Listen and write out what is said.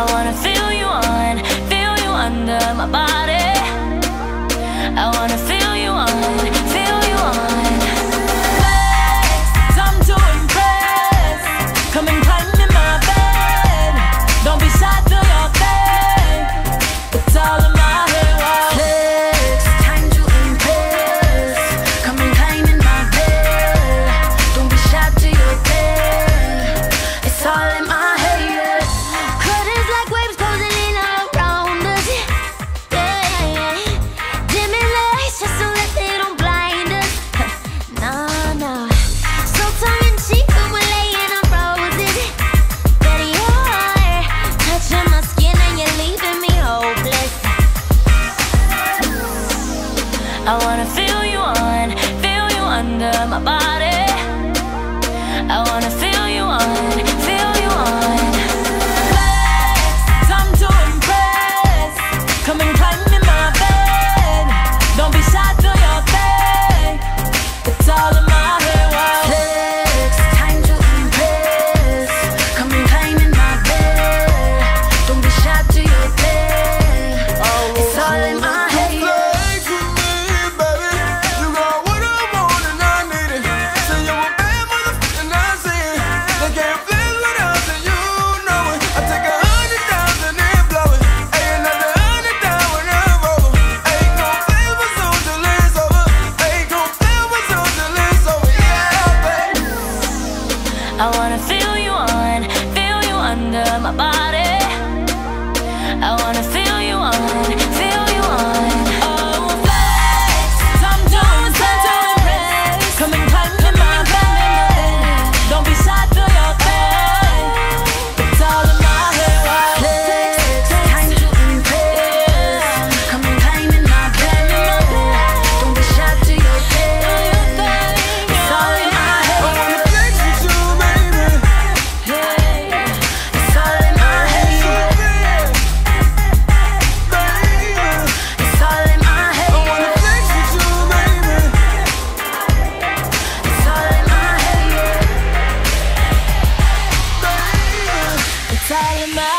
I wanna feel you on, feel you under my body. I wanna feel you on. I wanna feel you on, feel you under my body. I wanna feel you on. under my body All calling my